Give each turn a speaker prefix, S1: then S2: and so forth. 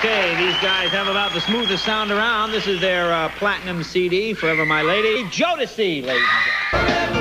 S1: Okay, these guys have about the smoothest sound around. This is their uh, platinum CD, Forever My Lady. Jodeci, ladies and gentlemen.